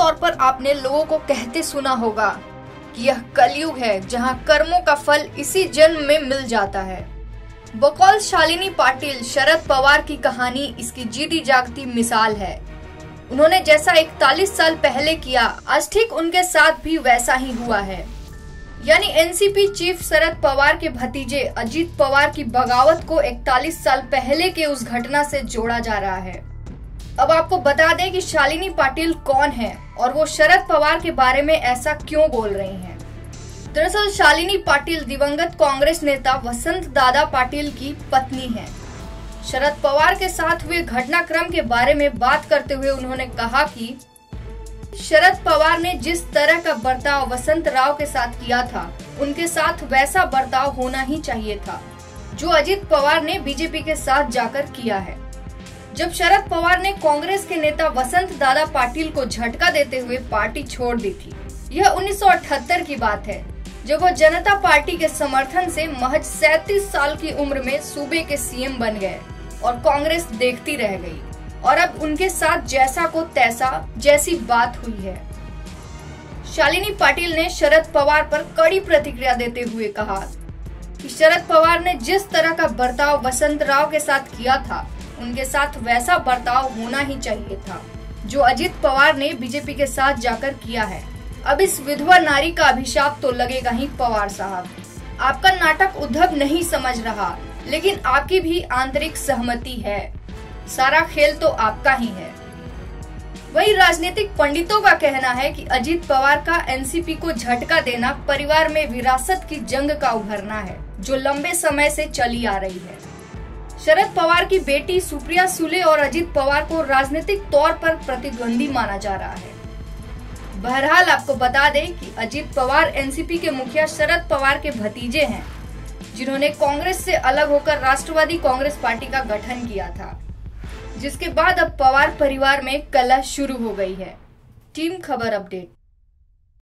आपने लोगों को कहते सुना होगा कि यह कलयुग है जहाँ कर्मों का फल इसी जन्म में मिल जाता है। बकौल शालिनी पाटिल, शरद पवार की कहानी इसकी जीती जागती मिसाल है। उन्होंने जैसा 41 साल पहले किया, आज ठीक उनके साथ भी वैसा ही हुआ है। यानी एनसीपी चीफ शरद पवार के भतीजे अजीत पवार की बगावत को 41 साल पहले के उस घटना से जोड़ा जा रहा है। अब आपको बता दें कि शालिनी पाटिल कौन है और वो शरद पवार के बारे में ऐसा क्यों बोल रही हैं। दरअसल शालिनी पाटिल दिवंगत कांग्रेस नेता वसंत दादा पाटिल की पत्नी है शरद पवार के साथ हुए घटनाक्रम के बारे में बात करते हुए उन्होंने कहा कि शरद पवार ने जिस तरह का बर्ताव वसंत राव के साथ किया था, उनके साथ वैसा बर्ताव होना ही चाहिए था, जो अजित पवार ने बीजेपी के साथ जाकर किया है जब शरद पवार ने कांग्रेस के नेता वसंत दादा पाटिल को झटका देते हुए पार्टी छोड़ दी थी। यह 1978 की बात है, जब वो जनता पार्टी के समर्थन से महज 37 साल की उम्र में सूबे के सीएम बन गए और कांग्रेस देखती रह गई। और अब उनके साथ जैसा को तैसा, जैसी बात हुई है। शालिनी पाटिल ने शरद पवार पर कड़ी प्रतिक्रिया देते हुए कहा कि शरद पवार ने जिस तरह का बर्ताव वसंत राव के साथ किया था उनके साथ वैसा बर्ताव होना ही चाहिए था, जो अजित पवार ने बीजेपी के साथ जाकर किया है। अब इस विधवा नारी का अभिशाप तो लगेगा ही पवार साहब। आपका नाटक उद्धव नहीं समझ रहा, लेकिन आपकी भी आंतरिक सहमति है। सारा खेल तो आपका ही है। वही राजनीतिक पंडितों का कहना है कि अजीत पवार का एनसीपी को झटका देना परिवार में विरासत की जंग का उभरना है, जो लंबे समय से चली आ रही है। शरद पवार की बेटी सुप्रिया सुले और अजित पवार को राजनीतिक तौर पर प्रतिद्वंदी माना जा रहा है। बहरहाल, आपको बता दें कि अजित पवार एनसीपी के मुखिया शरद पवार के भतीजे हैं, जिन्होंने कांग्रेस से अलग होकर राष्ट्रवादी कांग्रेस पार्टी का गठन किया था, जिसके बाद अब पवार परिवार में कलह शुरू हो गई है। टीम खबर अपडेट।